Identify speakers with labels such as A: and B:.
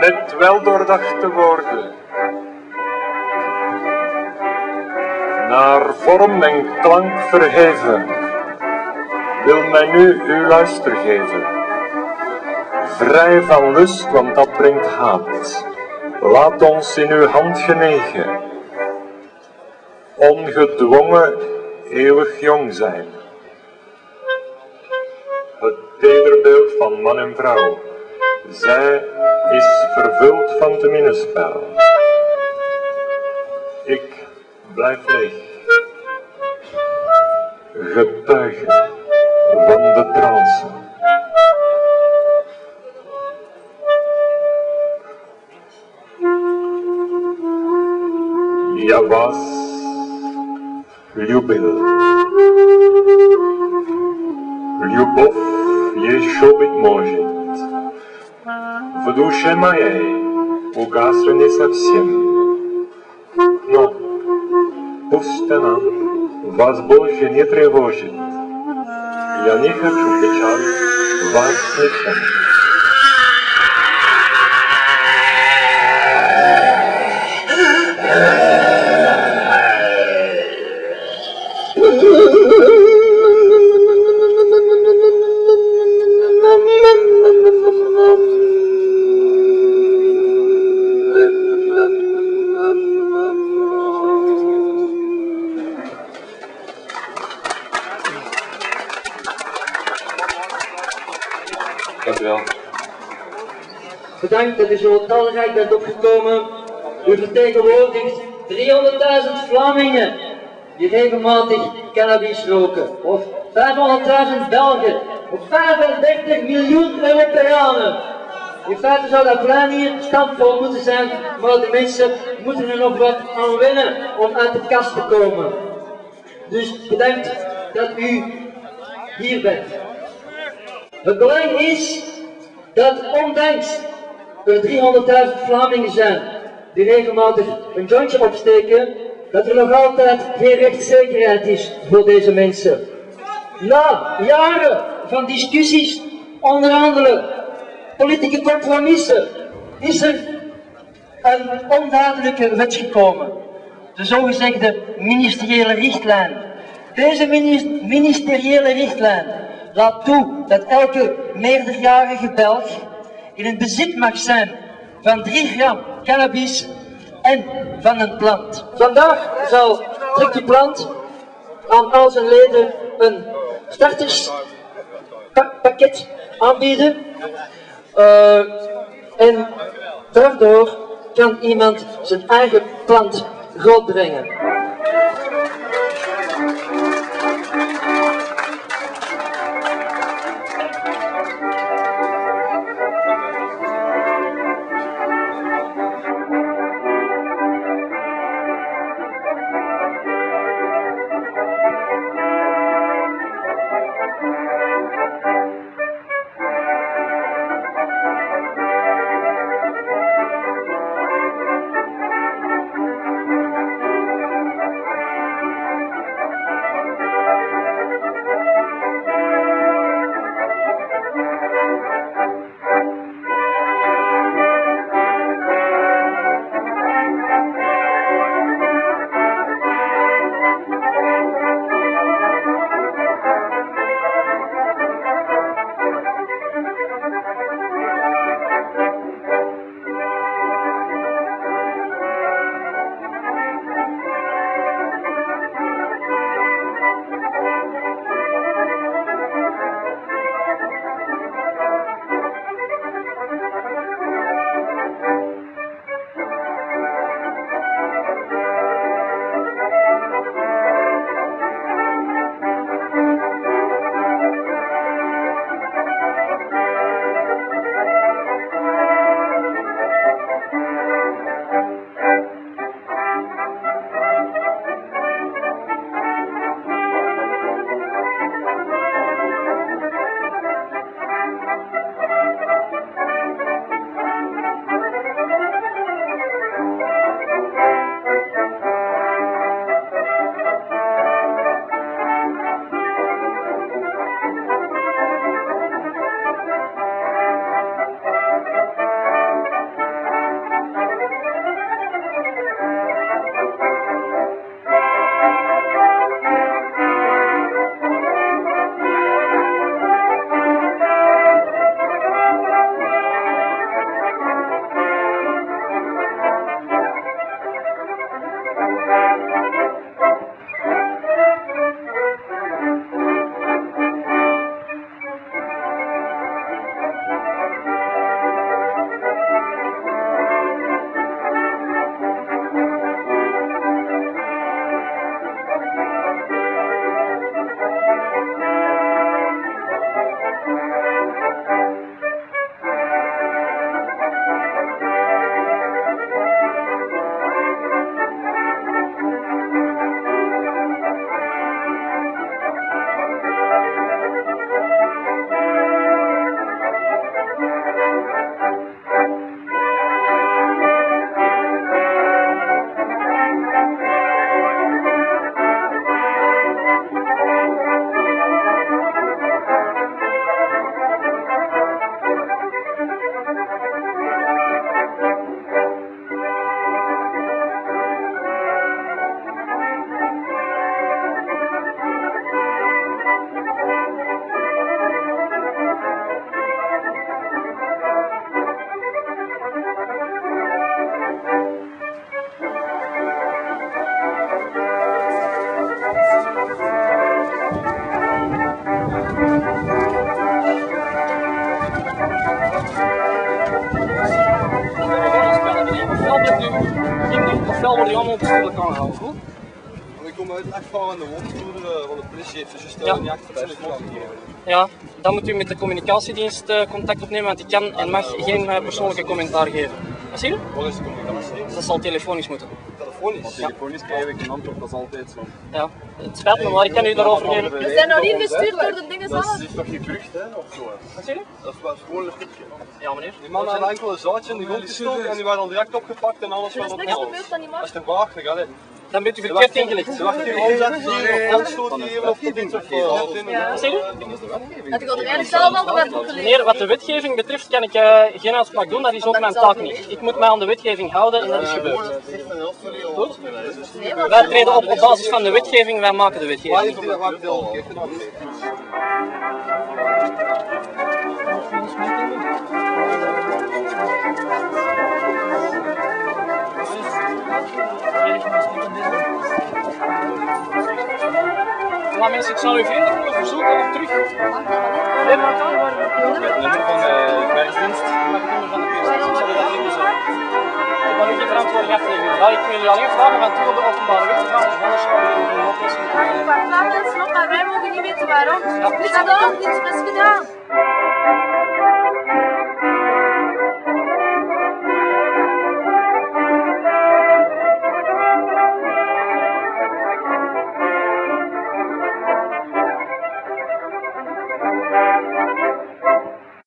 A: net wel doordacht worden. Naar vorm en klank verheven, wil mij nu uw luister geven. Vrij van lust, want dat brengt haat. Laat ons in uw hand genegen. Ongedwongen, eeuwig jong zijn. Het tederbeeld van man en vrouw. Zij is vervuld van te minnespel. Ik blijf leeg. Getuige van de trance. Я вас любил. Любовь еще быть может В душе моей угасла не совсем. Но пусть она вас больше не тревожит. Я не хочу печаль вас слышать.
B: Dank u wel.
C: Bedankt dat u zo talrijk bent opgekomen. U vertegenwoordigt 300.000 Vlamingen die regelmatig cannabis roken. Of 500.000 Belgen. Of 35 miljoen Europeanen. In feite zou dat plein hier stampvol moeten zijn, maar de mensen moeten er nog wat aan winnen om uit de kast te komen. Dus bedankt dat u hier bent. Het belang is dat ondanks er 300.000 Vlamingen zijn die regelmatig een jointje opsteken, dat er nog altijd geen rechtszekerheid is voor deze mensen. Na jaren van discussies, onderhandelen, politieke compromissen, is er een onduidelijke wet gekomen. De zogezegde ministeriële richtlijn. Deze minis- ministeriële richtlijn laat toe dat elke meerderjarige Belg in het bezit mag zijn van 3 gram cannabis en van een plant. Vandaag zal Tricky Plant aan al zijn leden een starterspakket aanbieden. Eh, en daardoor kan iemand zijn eigen plant grootbrengen.
D: Vinden, ofwel worden die allemaal bestuurlijk aangehouden. Goed?
B: Ik kom uit echt van de uh, van de politie heeft dus
D: Ja.
B: een jachtverbod gegeven.
D: Ja, dan moet u met de communicatiedienst eh, contact opnemen, want die kan en mag geen eh, persoonlijke commentaar geven. Wat zie je?
B: Wat is de communicatie?
D: Dus dat zal telefonisch moeten.
B: Telefonisch?
E: Telefonisch krijg ik een antwoord, dat is altijd zo.
D: Ja, het spijt me, maar ik kan u daarover geven.
F: We zijn nog niet bestuurd door de dingen
B: Dat
F: zelf.
B: is toch gebruikt, hè? Of zo? hè?
D: Wat zie je?
B: Dat was gewoon een stukje.
D: Ja, meneer.
B: Die man had enkel een zaadje in de grond gestoken en die waren dan direct opgepakt en alles was
F: is
B: op
F: niks gebeurd aan die
B: Dat is te waagtig, hè?
D: Dan bent u verkeerd ingelicht.
B: Ze wachten hier of uh,
D: Wat zie je?
F: Het gaat er eigenlijk zelf al de wet opgelezen.
D: Meneer, wat de wetgeving betreft kan ik eh, geen uitspraak doen, dat is ook mijn taak niet. Ik moet mij aan de wetgeving houden en dat is gebeurd. Goed? Wij treden op op basis van de wetgeving, wij maken de
B: Waar
D: wetgeving. Maar mensen, ik zou u vriendelijk willen verzoeken om terug. Maar kan waar
E: Het nummer van de krijgsdienst.
D: Met het nummer van de PST, ik zal u dat niet zeggen. Ik kan u geen verantwoording afleggen. Ik wil u alleen vragen van toe op de openbare weg te gaan, dus anders zou u een oplossing moeten
F: een paar mensen nog, maar wij mogen niet weten waarom. Is dat ook niets mis gedaan.